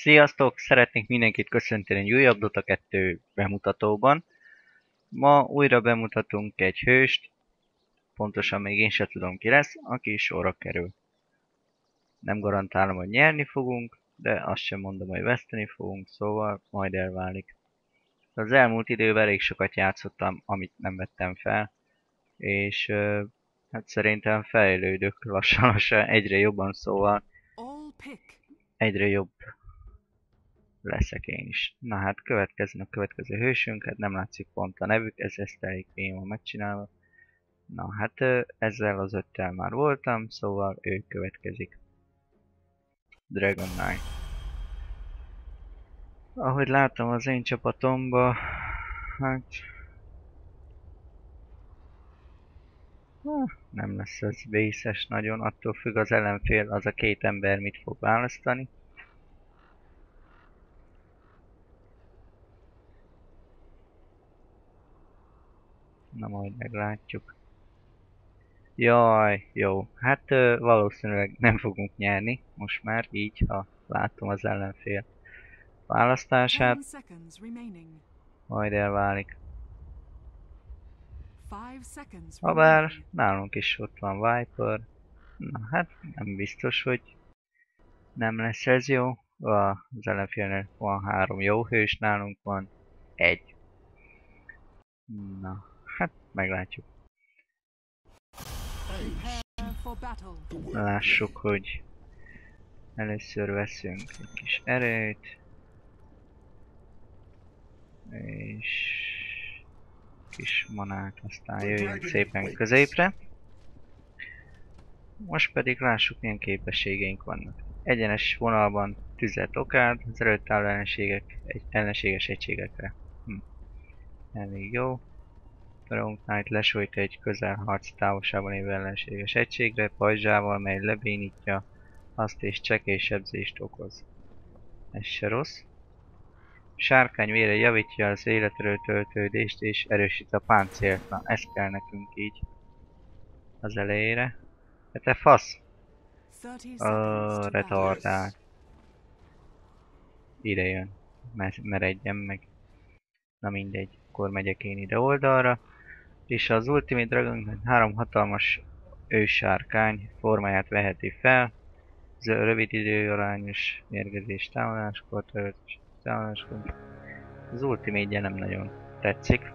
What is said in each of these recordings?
Sziasztok! Szeretnék mindenkit köszönteni egy újabb Dota 2 bemutatóban. Ma újra bemutatunk egy hőst, pontosan még én sem tudom ki lesz, aki sorra kerül. Nem garantálom, hogy nyerni fogunk, de azt sem mondom, hogy veszteni fogunk, szóval majd elválik. Az elmúlt időben elég sokat játszottam, amit nem vettem fel, és hát szerintem fejlődök lassan-lassan egyre jobban, szóval egyre jobb leszek én is. Na hát következzen a következő hősünk, hát nem látszik pont a nevük, ez ezt elég van megcsinálva. Na hát ezzel az öttel már voltam, szóval ő következik. Dragon Knight. Ahogy látom az én csapatomba, hát... Nem lesz ez vészes nagyon, attól függ az ellenfél, az a két ember mit fog választani. Na majd meglátjuk. Jaj, jó. Hát valószínűleg nem fogunk nyerni, most már így, ha látom az ellenfél választását. Majd elválik. Habár nálunk is ott van Viper. Na hát nem biztos, hogy nem lesz ez jó. Az ellenfélnek van három jó hős, nálunk van egy. Na, meglátjuk. Lássuk, hogy először veszünk egy kis erőt. És kis manát, aztán jöjjünk szépen középre. Most pedig lássuk milyen képességeink vannak. Egyenes vonalban tüzet okád, az előtt álló ellenségek, egy, ellenséges egységekre. Hm. Elég jó. Strong Knight lesújt egy közel harc távolságban lévő ellenséges egységre, pajzsával, mely lebénítja azt és csekély sebzést okoz. Ez se rossz. Sárkány vére javítja az életről töltődést és erősít a páncélt. Na, ez kell nekünk így. Az elejére. Hát te fasz! A retardál. Ide jön. Meredjen meg. Na mindegy, akkor megyek én ide oldalra és az Ultimate Dragon három hatalmas ősárkány formáját veheti fel. Ez a rövid időarányos mérgezés támadáskor, töltés támadáskor. Az ultimate nem nagyon tetszik.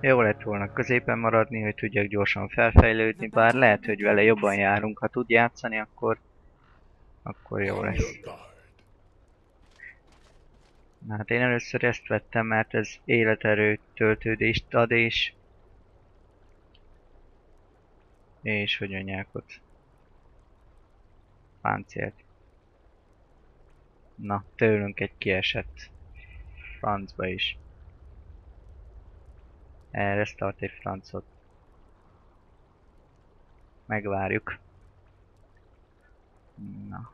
Jó lett volna középen maradni, hogy tudjak gyorsan felfejlődni, bár lehet, hogy vele jobban járunk, ha tud játszani, akkor, akkor jó lesz. Na hát én először ezt vettem, mert ez életerő töltődést ad, és... És hogy mondják ott? Páncélt. Na, tőlünk egy kiesett. Francba is. Erre start egy francot. Megvárjuk. Na,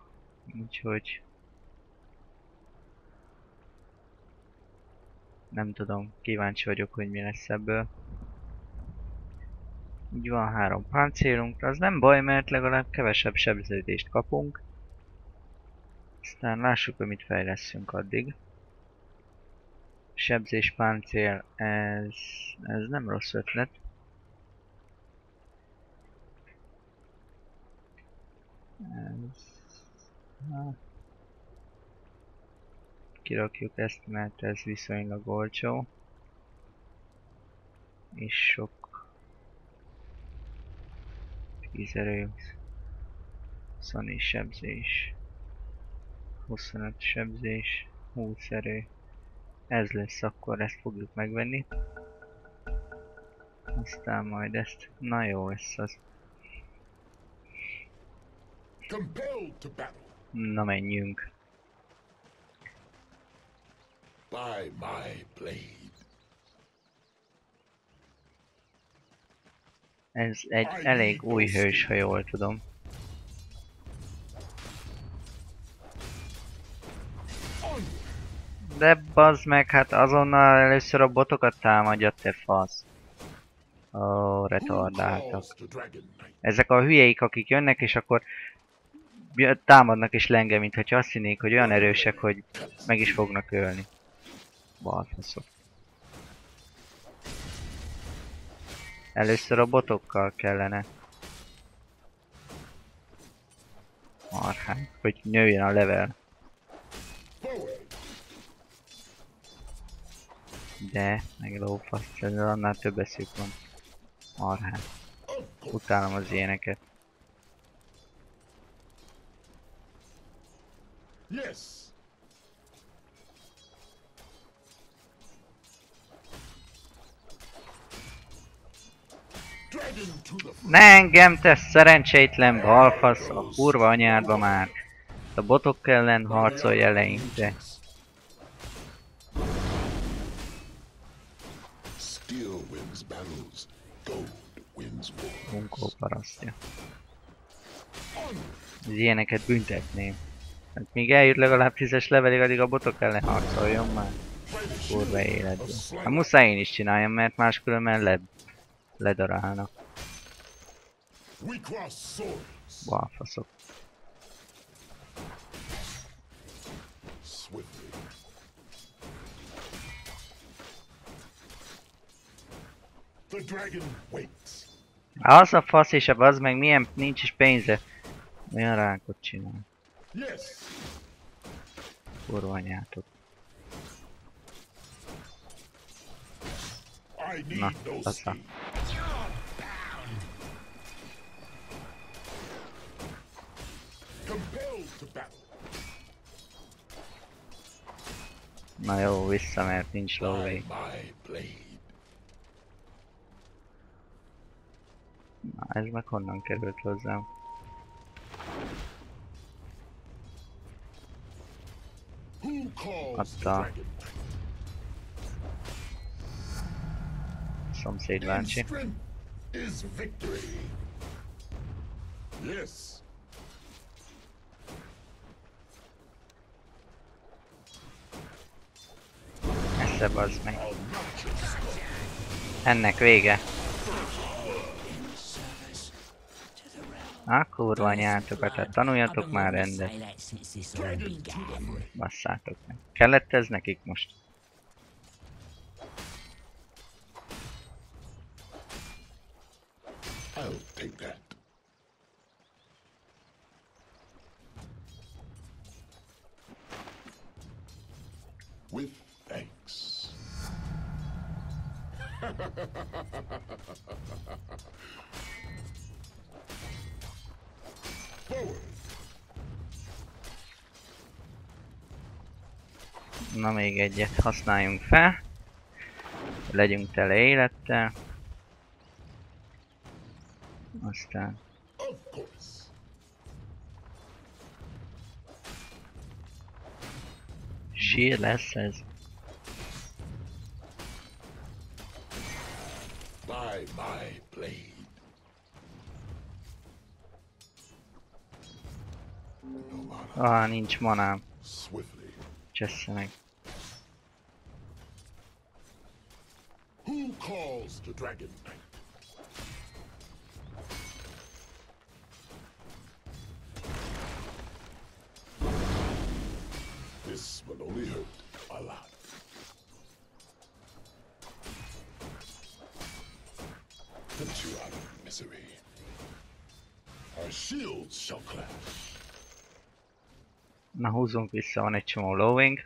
úgyhogy Nem tudom, kíváncsi vagyok, hogy mi lesz ebből. Így van három páncélunk, az nem baj, mert legalább kevesebb sebződést kapunk. Aztán lássuk, hogy mit fejleszünk addig. Sebzés páncél, ez, ez nem rossz ötlet. Ez... Hát kirakjuk ezt, mert ez viszonylag olcsó. És sok 10 erő, 24 sebzés, 25 sebzés, 20 erő. Ez lesz, akkor ezt fogjuk megvenni. Aztán majd ezt, na jó lesz az. Na menjünk. By my blade. Ez egy elég új hős, ha jól tudom. De bazd meg, hát azonnal először a botokat támadja, te fasz. Ó, oh, retardáltak. Ezek a hülyeik, akik jönnek, és akkor támadnak és lenge, mint hogyha azt hinnék, hogy olyan erősek, hogy meg is fognak ölni. Balfaszok. Először a botokkal kellene. Marhán, hogy nőjön a level. De, meg lófasz, szerintem annál több eszük van. Marhán. Utálom az ilyeneket. Yes. Ne engem, te szerencsétlen balfasz, a kurva anyádba már. A botok ellen harcolj eleinte. Munkó parasztja. Az ilyeneket büntetném. Hát míg eljut legalább tízes levelig, addig a botok ellen harcoljon már. Kurva életben. Hát muszáj én is csináljam, mert máskülönben led, ledarálnak. We cross swords. Balfaszok. Swiftly. The dragon waits. Az a fasz és a az meg milyen nincs is pénze. Olyan rákot csinál. Yes. Kurva anyátok. Na, that's Na jó, vissza, mert nincs lóvé. Na, ez meg honnan került hozzám? Adta. Szomszéd bácsi. Yes. Esze bazd meg. Ennek vége. A kurva anyátokat, hát tanuljatok már rendet. Basszátok meg. Kellett ez nekik most? With Na még egyet használjunk fel. Legyünk tele élettel. Aztán Of course. sír lesz ez. Ah, nincs manám. Swiftly. Csessze meg. Who calls the dragon? This will only hurt a lot. Put you out of misery. Our shields shall clash. Na húzzunk vissza, van egy csomó lowing.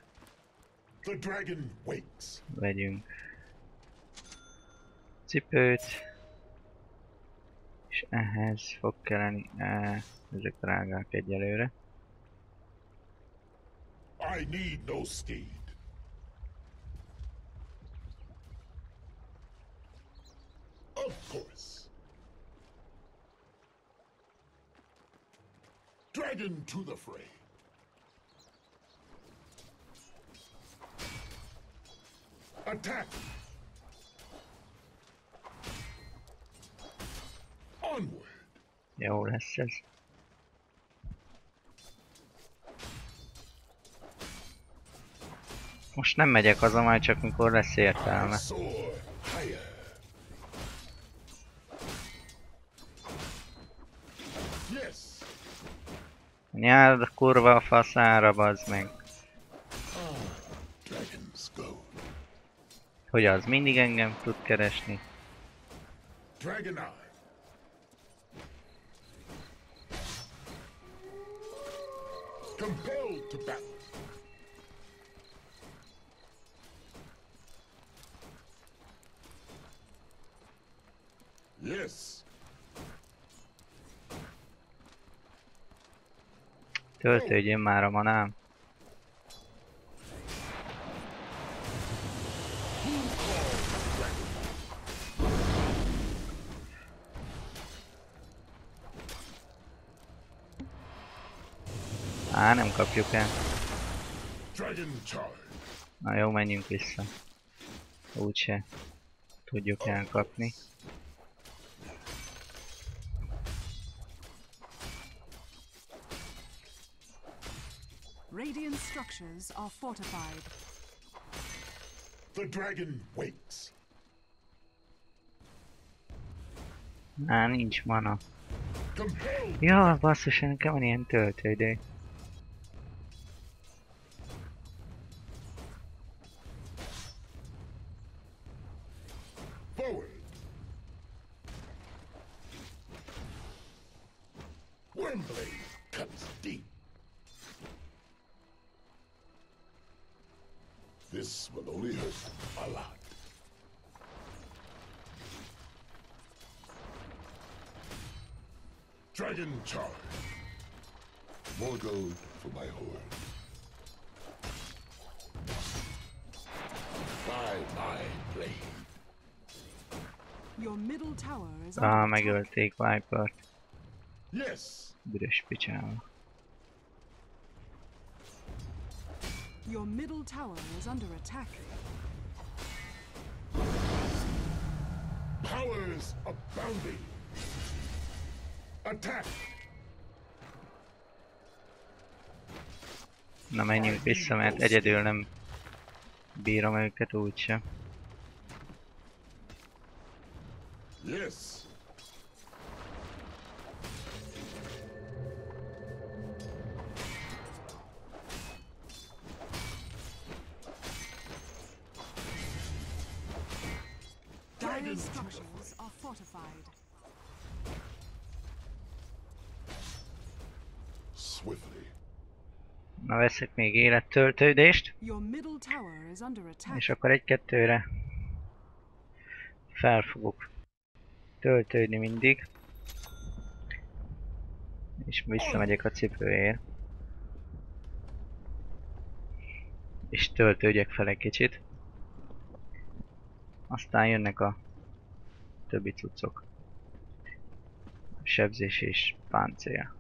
Vegyünk cipőt. És ehhez fog kelleni, eh, ezek drágák egyelőre. I need no steed. Of course. Dragon to the fray. Attack! Onward! Jó lesz ez. Most nem megyek haza, majd csak mikor lesz értelme. a kurva a faszára, bazd meg. Dragon's gold. Hogy az mindig engem tud keresni. Dragon Eye. Compelled to battle. Yes. Töltődjön már a manám. Kapjuk el. Dragon charge. Na jó, menjünk vissza. Úgyse tudjuk elkapni. Radiant structures are fortified. The dragon wakes. Á, nincs mana. Compelled. Ja, basszus, nekem van ilyen töltőidő. This will only hurt a lot. Dragon charge. More gold for my horde. By my blade. Your middle tower is Ah, under attack. megölték Viper-t. Yes. Büdös picsába. Your middle tower is under attack. Powers abounding. Attack. Na menjünk vissza, mert egyedül nem bírom őket úgyse. Yes. Na veszek még élettöltődést, és akkor egy-kettőre fel fogok töltődni mindig. És visszamegyek a cipőért. És töltődjek fel egy kicsit. Aztán jönnek a többi cuccok. Sebzés és páncél.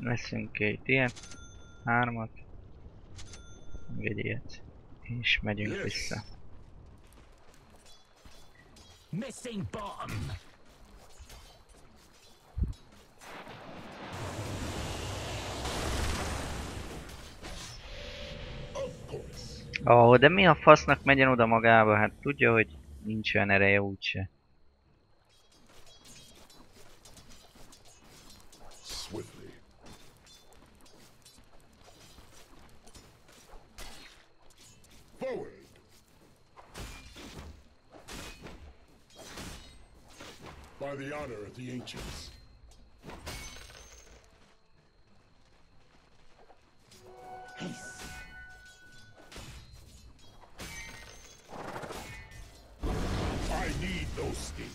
Veszünk két ilyet, hármat, meg egy ilyet, és megyünk vissza. Missing course. Ó, oh, de mi a fasznak megyen oda magába? Hát tudja, hogy nincs olyan ereje úgyse. Swiftly. Forward. By the honor of the ancients. Haste. I need no steed.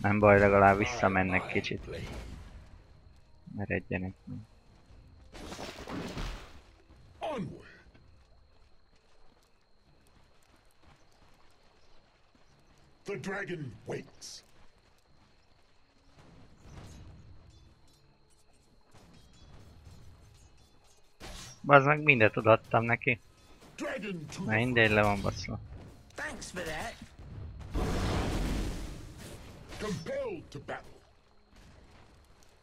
Nem baj, legalább visszamennek kicsit. Meredjenek. meg. Onward. The dragon wakes. Bazd meg mindent odaadtam neki. Na mindegy, le van baszva. Thanks for that. compelled to battle.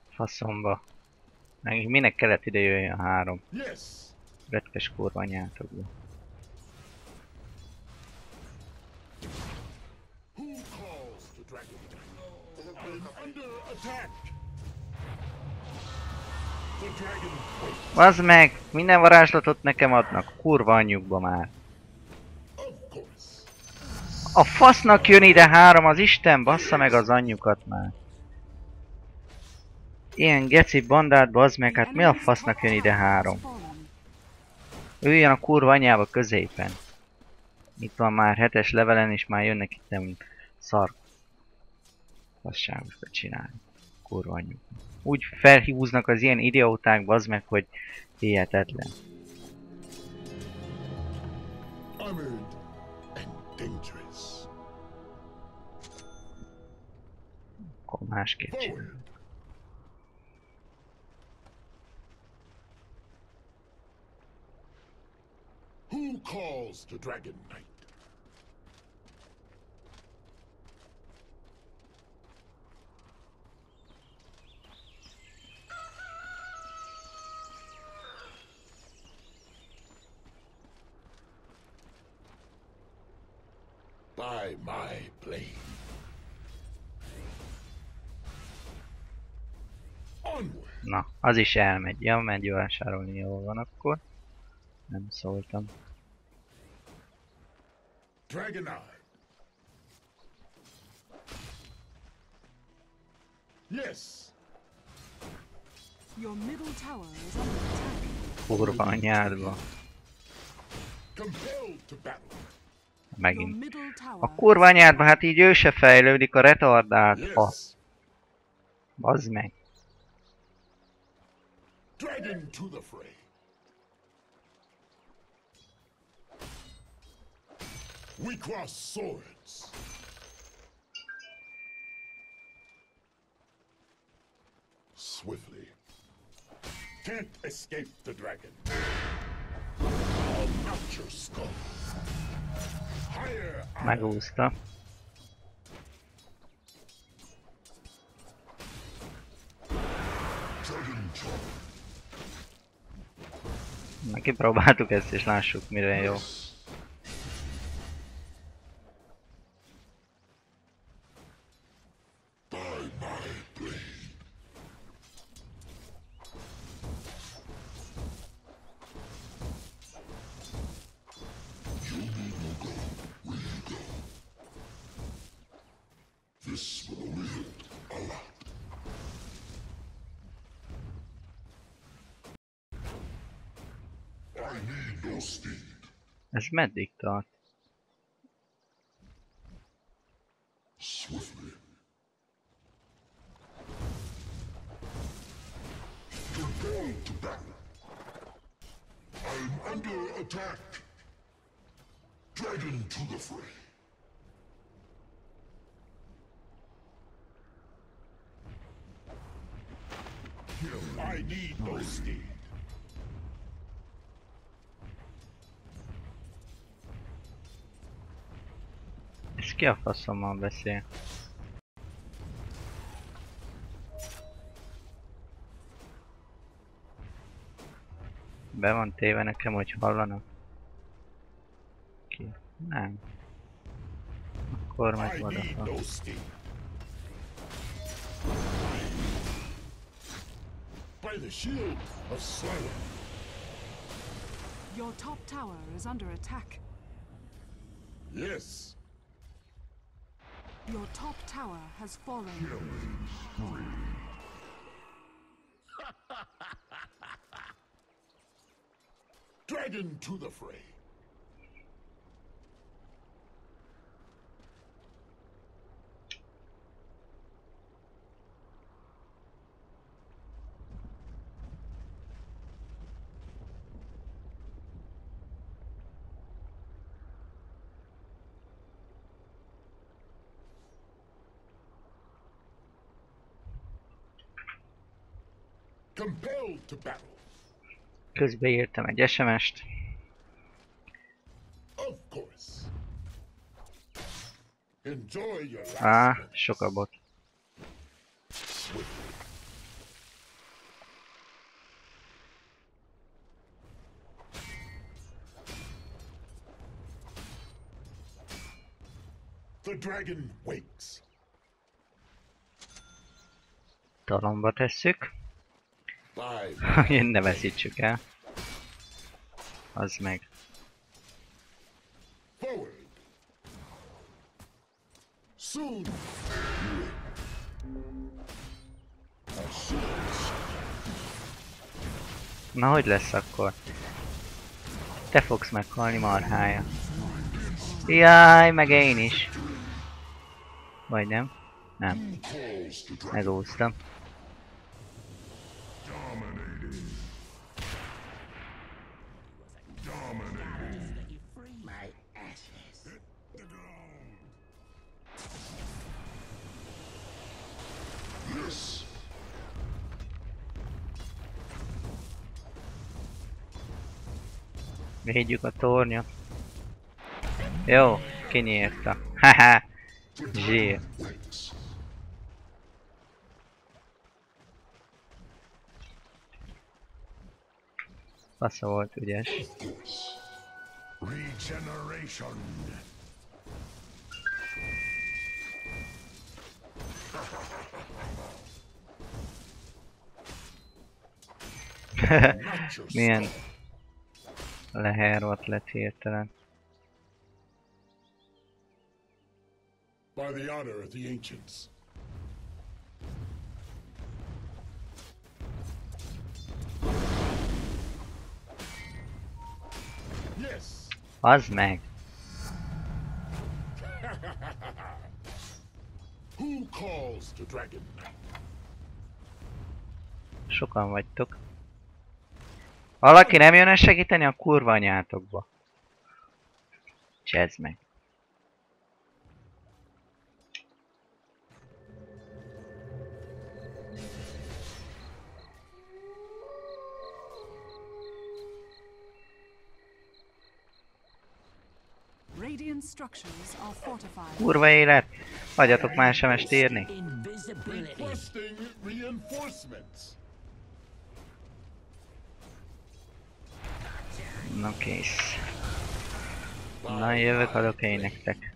Faszomba. Nekik minek kellett ide jöjjön a három Yes. retkes kurva nyátokba. Bazd meg! Minden varázslatot nekem adnak, kurva anyjukba már. A fasznak jön ide három, az Isten bassza meg az anyjukat már. Ilyen geci bandát, bazd meg, hát mi a fasznak jön ide három? Üljön a kurva anyjába középen. Itt van már hetes levelen, és már jönnek itt nem szar. Fasságokat csinálni. Kurva anyjuk. Úgy felhúznak az ilyen idióták, bazd meg, hogy hihetetlen. Armored and dangerous. Akkor másképp. Forward. Who calls the dragon knight? By my blade. Na, az is elmegy. Ja, megy vásárolni, jól van akkor. Nem szóltam. Dragon Eye. Yes. Your middle tower is under attack. Kurva anyádba. Compelled to battle. Megint. A kurva anyádba, hát így ő se fejlődik, a retardált fa. Bazd meg. We cross swords. Swiftly. Can't escape the dragon. I'll mount your skull. Megúszta. Na kipróbáltuk ezt és lássuk mire jó. Ez meddig tart? Swiftly. Compelled to battle. I'm under attack. Dragon to the fray. Ez ki a faszommal beszél? Be van téve nekem, hogy hallanak? Ki? Nem. Akkor meg I van need a no steed. By the shield of Slayer. Your top tower is under attack. Yes. Your top tower has fallen. Dragon to the fray. közben írtam egy SMS-t. Á, sok a bot. The dragon wakes. Talomba tesszük. Hogy ne veszítsük el. Az meg. Na, hogy lesz akkor? Te fogsz meghalni, marhája. Jaj, meg én is. Vagy nem? Nem. calls to dragon. Megúsztam. My ashes. Yes. Védjük a tornyot. Jó, kinyírta. Haha, zsír. Wakes. Fasza volt ügyes. Of course. Regeneration. Not your Milyen style. lehervat lett hirtelen. By the honor of the ancients. Az meg. Sokan vagytok. Valaki nem jön segíteni a kurva anyátokba. Csezd meg. Kurva élet! Hagyjatok már írni. Invisibility. Requesting reinforcements. Na kész. Na jövök, adok én nektek.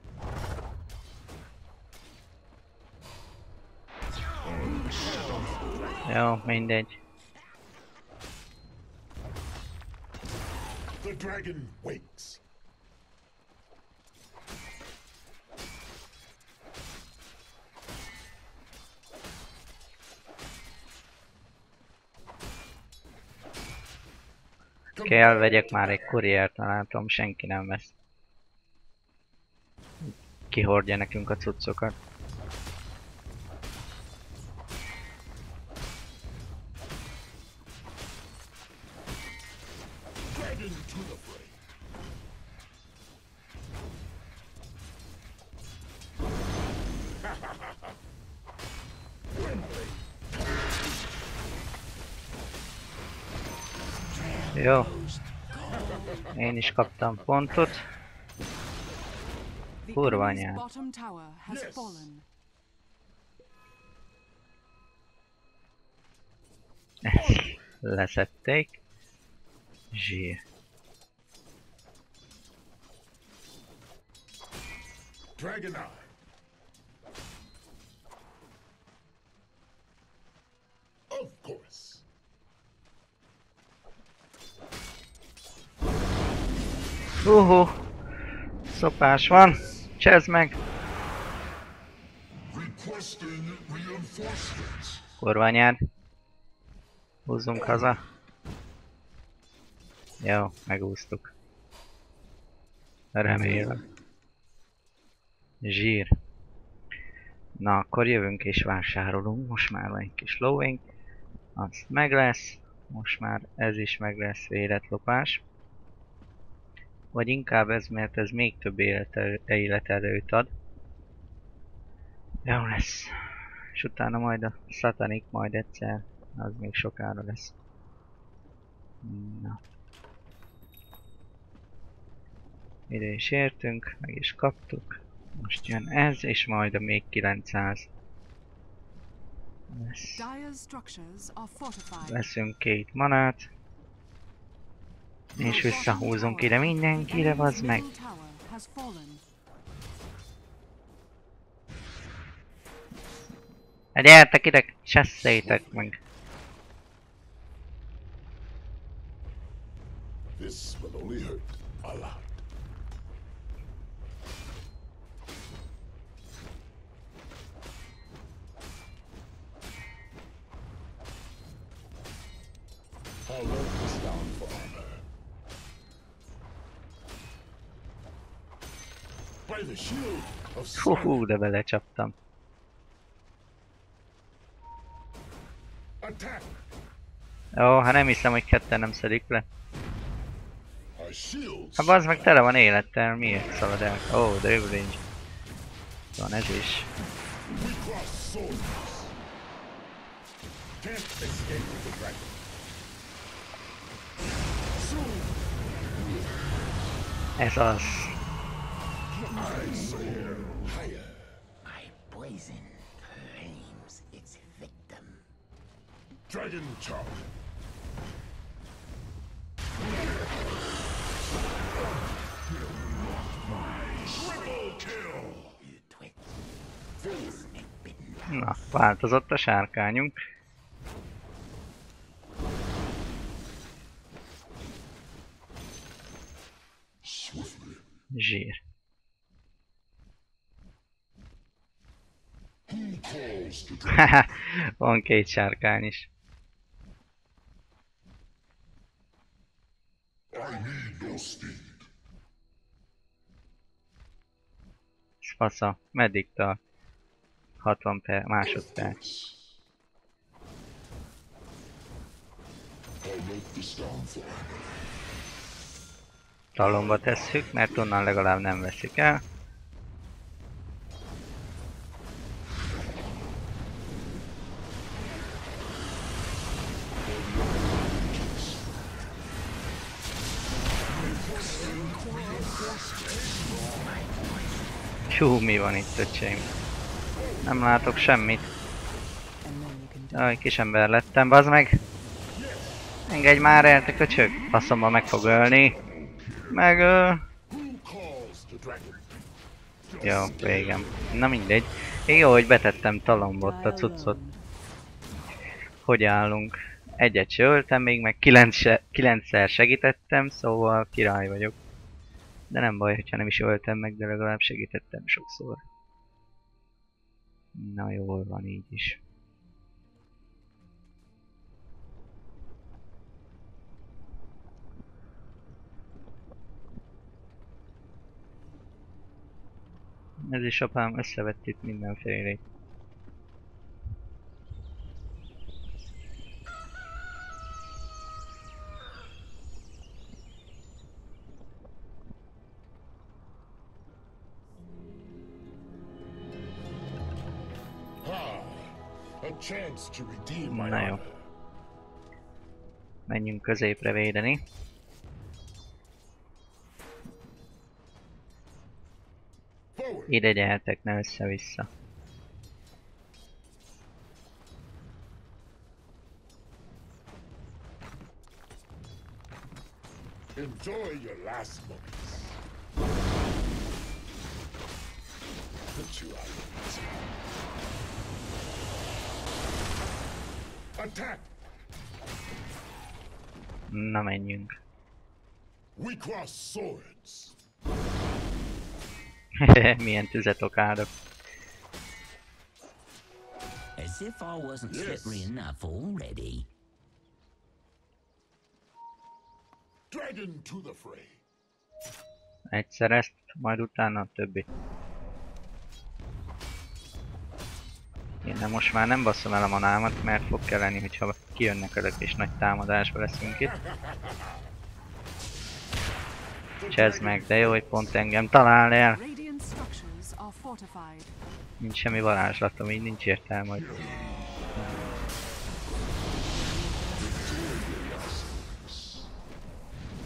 Jó, mindegy. The dragon wakes. Kell vegyek már egy kuriért, látom, senki nem vesz. Kihordja nekünk a cuccokat. Jó. Én is kaptam pontot. Kurva anyád. bottom tower has Yes. fallen. Ezt leszették. Zsír. Dragon Eye. Of course. Uhú. Szopás van. Csezd meg. Kurvanyád. Húzzunk haza. Jó, megúsztuk. Remélem. Zsír. Na, akkor jövünk és vásárolunk. Most már van egy kis lóvink. Az meg lesz. Most már ez is meg lesz életlopás. Vagy inkább ez, mert ez még több élete, életerőt ad. Jó lesz. És utána majd a szatanik majd egyszer. Az még sokára lesz. Na. Ide is értünk, meg is kaptuk. Most jön ez, és majd a még 900. Lesz. Dire's structures are fortified. Veszünk két manát. És visszahúzunk ide mindenkire, vazd meg. Hát gyertek ide, cseszétek meg. This will only hurt a lot. I'll Hú, de belecsaptam. attack! Jó, hát nem hiszem, hogy ketten nem szedik le. Shields Hát az meg tele van élettel, miért szalad el? Ó, oh, de range. Van ez is. Ez az. I soar higher. My poison claims its victim. Dragon. Triple kill. You bitten. Na, változott a sárkányunk. Zsír. van két sárkány is. Ez fasza. Meddig tart? 60 per másodperc. Talomba tesszük, mert onnan legalább nem veszik el. Hú, mi van itt, öcseim? Nem látok semmit. Jaj, kis ember lettem, bazd meg! Engedj már el, te köcsög! Faszomba meg fog ölni. Meg ö... Who calls the dragon? Jó, végem. Na mindegy. Jó, hogy betettem talombot a cuccot. Hogy állunk? Egyet se öltem még, meg kilencszer segítettem, szóval király vagyok. De nem baj, hogyha nem is öltem meg, de legalább segítettem sokszor. Na jól van így is. Ez is apám összevett itt mindenfélét. Na jó. Menjünk középre védeni. Ide gyertek, ne össze-vissza. Enjoy your last moments. Put you out of misery. Attack! Na menjünk. We cross swords. Milyen tüzet okádok. As if I wasn't slippery enough already. Dragon to the fray. Egyszer ezt, majd utána a többi. Én de most már nem basszom el a manámat, mert fog kelleni, hogyha kijönnek ezek és nagy támadásba leszünk itt. Csezd meg, de jó, hogy pont engem talál el. Nincs semmi varázslatom, így nincs értelme, hogy...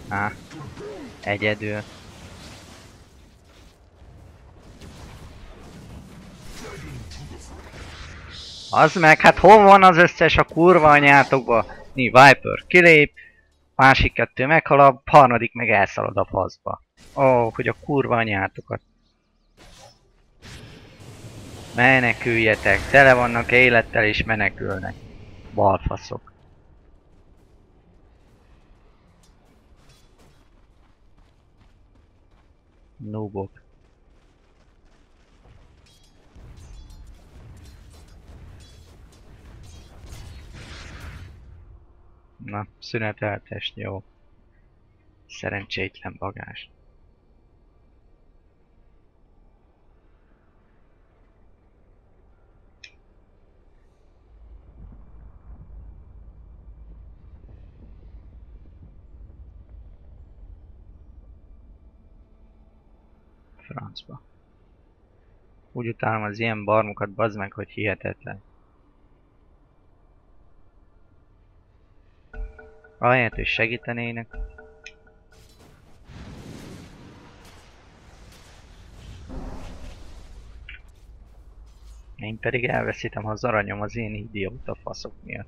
Á, egyedül. Az meg, hát hol van az összes a kurva anyátokba? Mi, Viper kilép, másik kettő meghal, a harmadik meg elszalad a faszba. Ó, hogy a kurva anyátokat. Meneküljetek, tele vannak élettel és menekülnek. Balfaszok. Nubok. Na, szüneteltest, jó. Szerencsétlen bagás. Francba. Úgy utálom az ilyen barmokat, bazd meg, hogy hihetetlen. Ahelyett, hogy segítenének. Én pedig elveszítem az aranyom az én idióta faszok miatt.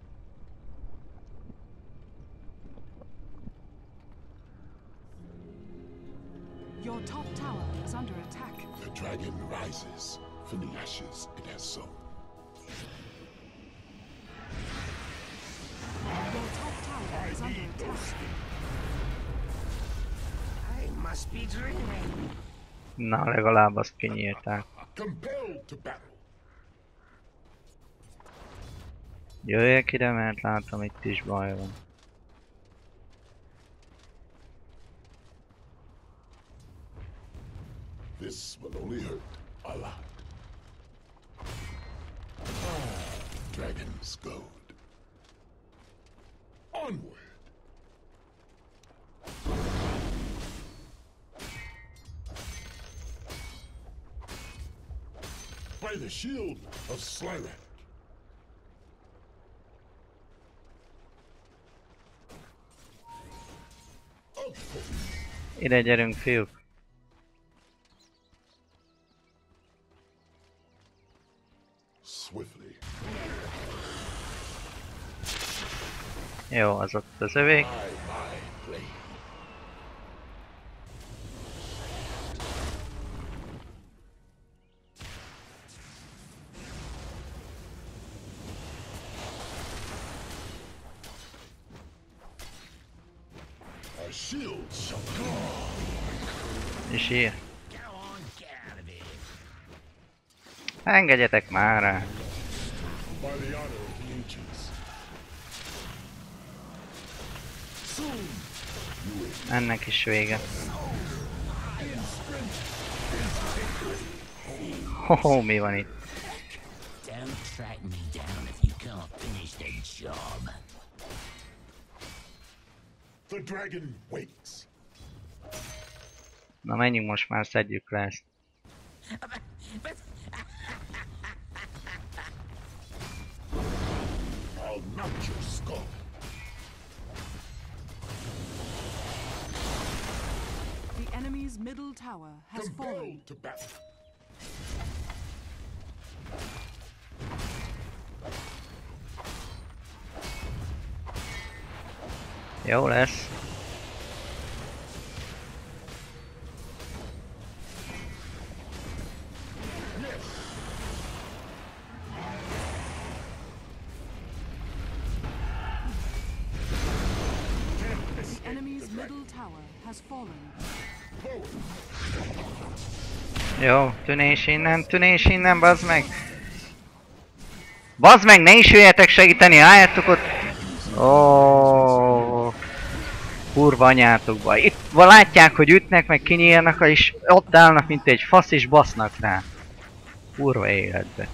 Your top tower is under attack. The dragon rises from the ashes it has sown. Is under attack. I must be dreaming. Na, legalább azt kinyírták. Jöjjek ide, mert látom itt is baj van. This will only hurt a lot. Ah, Dragon's goad. Onward. By the shield of Slyrak. Up for Ide gyerünk, fiúk. swiftly. Jó, az ott az övék. Engedjetek már rá. Ennek is vége. Hoho, mi van itt? Na menjünk most már, szedjük le ezt. The enemy's middle tower has fallen. Compelled to battle. Jó lesz. Jó, tűnés innen, tűnés innen, bazd meg! Bazd meg, ne is jöjjetek segíteni, álljatok ott! Ó, kurva anyátokba. Itt látják, hogy ütnek, meg kinyírnak, és ott állnak, mint egy fasz, és basznak rá. Kurva életbe.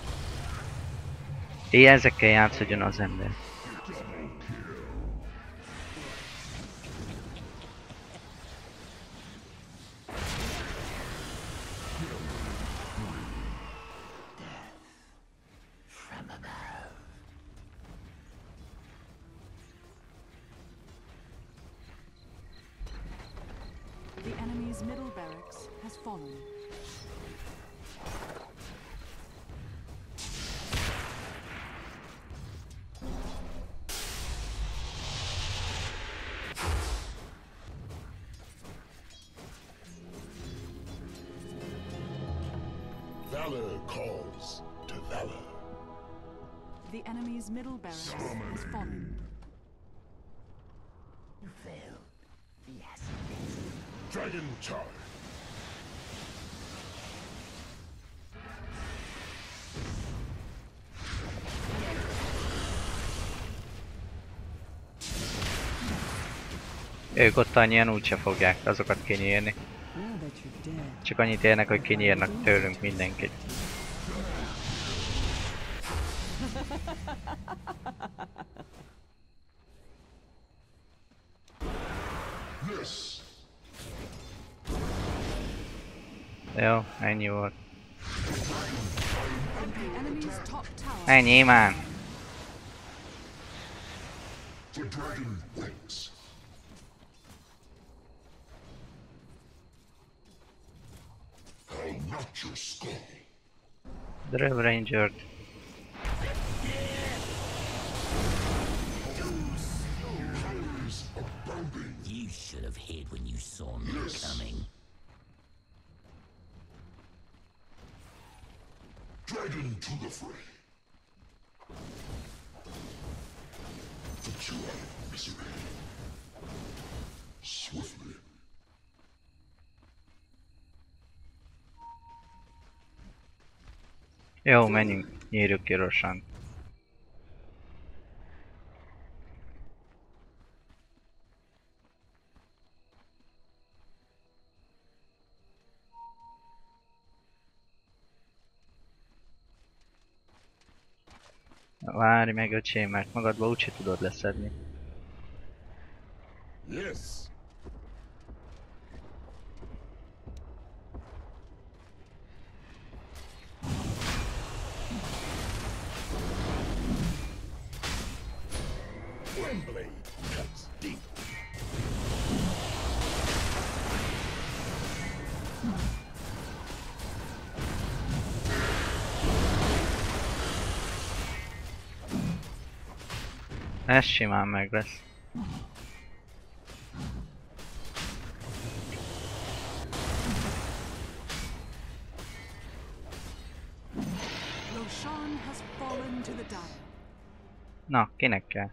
Én ezekkel játszodjon az ember. The enemy's middle barracks has fallen. Valor calls to valor. The enemy's middle barracks has fallen. Dragon charge. Ők ott annyian úgyse fogják azokat kinyírni. Csak annyit érnek, hogy kinyírnak tőlünk mindenkit. Your skull. Drev Ranger. You should have hid when you saw me Yes. coming. Dragon to the fray. Misery. Swiftly. Jó, menjünk. Nyírjuk ki Rosant. Várj meg öcsém, mert magadba úgyse tudod leszedni. Yes. Wembley cuts deep. Ez simán meg lesz. Na, kinek kell?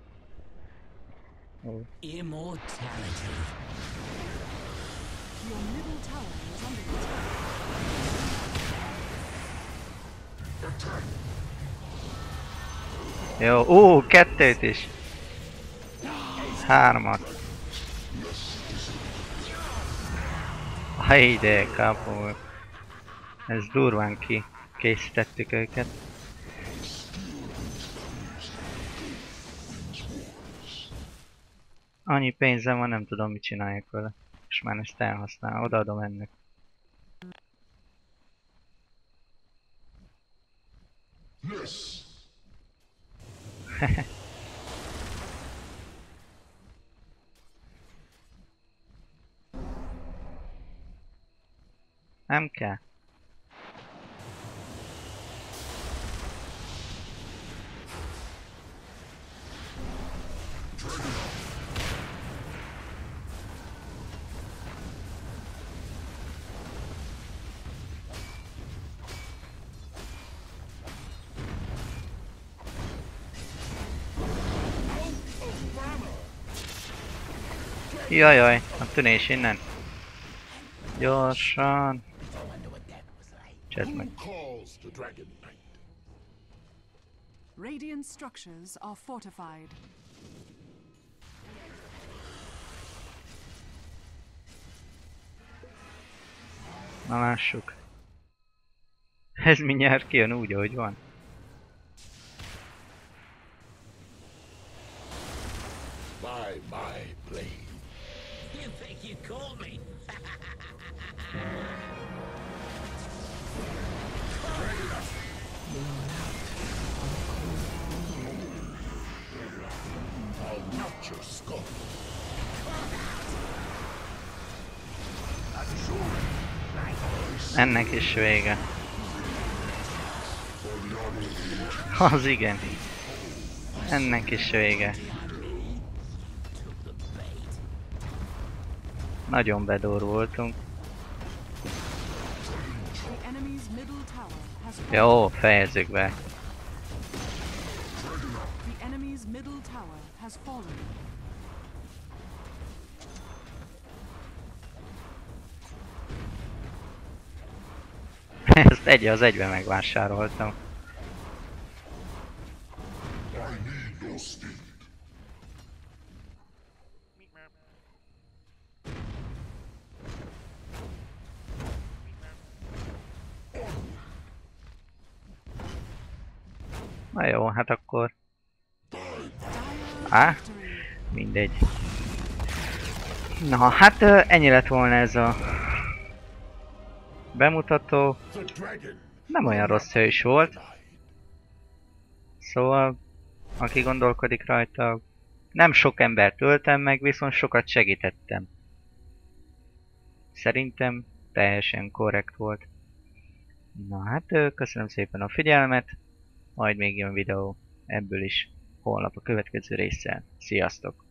Ó, Immortality. Your middle tower is under attack. Jó, ú, kettőt is. Hármat. Hajde, kapu. Ez durván ki. Készítettük őket. Annyi pénzem van, nem tudom mit csináljak vele. És már ezt elhasználom, odaadom ennek. Yes. Nem kell. Jajaj, a tűnés innen. Gyorsan. Csedd meg. Who calls the Dragon Knight? Radiant structures are fortified. Na lássuk. Ez mindjárt kijön úgy, ahogy van. By my Ennek is vége. Az igen. Ennek is vége. Nagyon bedor voltunk. Jó, fejezzük be. Egy az egybe megvásároltam. Na jó, hát akkor Á? mindegy. Na, hát ennyi lett volna ez a bemutató. Nem olyan rossz hős volt. Szóval, aki gondolkodik rajta, nem sok embert öltem meg, viszont sokat segítettem. Szerintem teljesen korrekt volt. Na hát, köszönöm szépen a figyelmet, majd még jön videó ebből is holnap a következő résszel. Sziasztok!